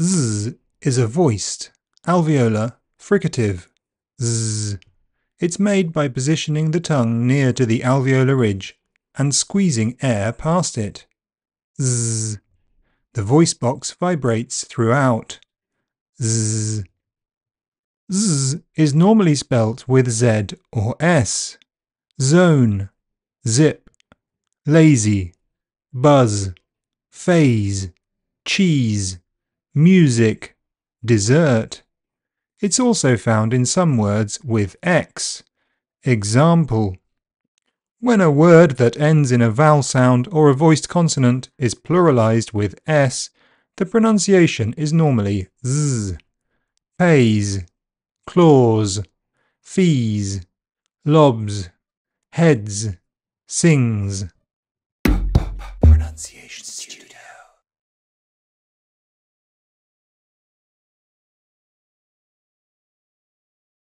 z is a voiced, alveolar, fricative z. It's made by positioning the tongue near to the alveolar ridge and squeezing air past it. Z. The voice box vibrates throughout. Z. Z is normally spelt with Z or S. Zone, zip, lazy, buzz, phase, cheese, music, dessert. It's also found in some words with X. Example. When a word that ends in a vowel sound or a voiced consonant is pluralized with S, the pronunciation is normally Z. Pays, claws, fees, lobs, heads, sings.